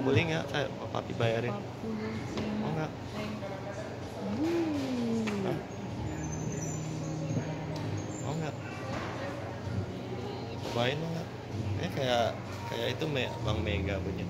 Mau beli nggak? Eh papi bayarin. Mau nggak? Hah? mau nggak? Cobain nggak? Eh kayak kayak itu me bang Mega punya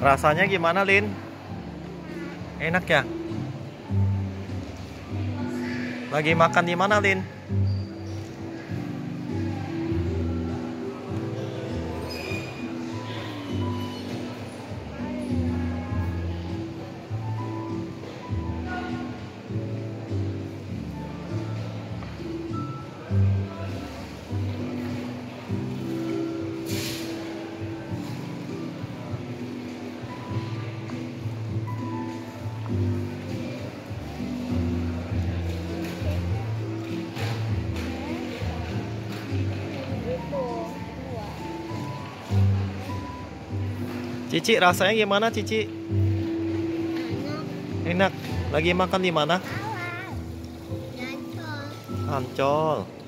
Rasanya gimana, Lin? Enak ya? Lagi makan di mana, Lin? Cici, rasanya gimana, Cici? Enak. Lagi makan di mana? Ancol. Awas,